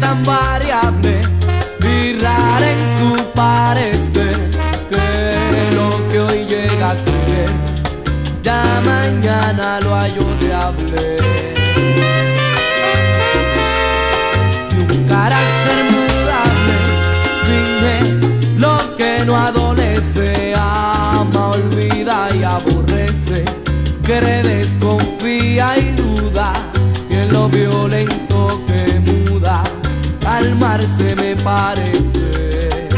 tan variable Virar en su parecer. Que lo que hoy llega a creer. Ya mañana lo ayudable Y un carácter mudable Finge lo que no adolece Ama, olvida y aborrece. Cree, desconfía y casarse me parece.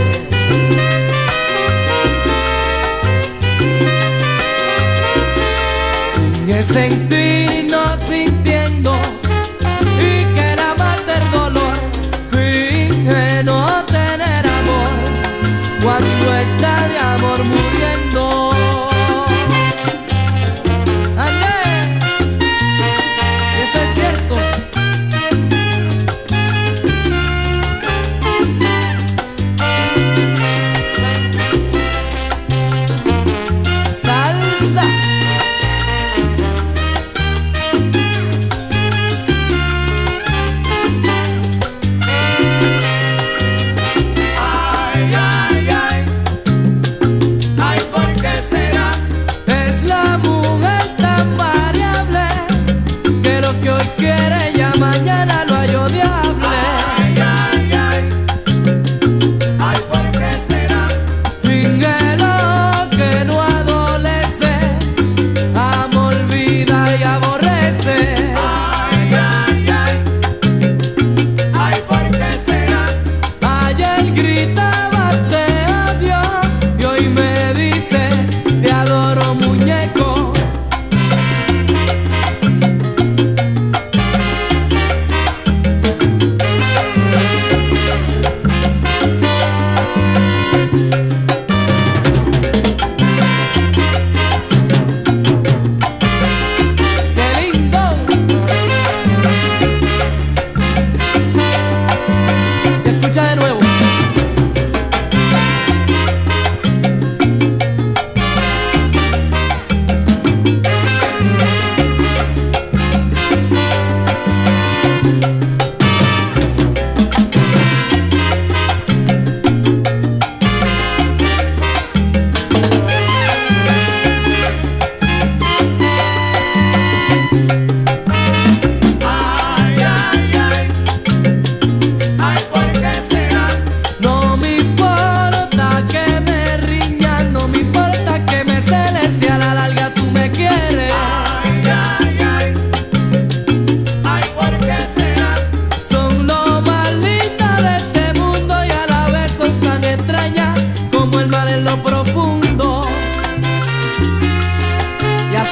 Me sentí no sintiendo quiere, ya mañana lo hallo odiado.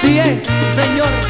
Así es, Señor.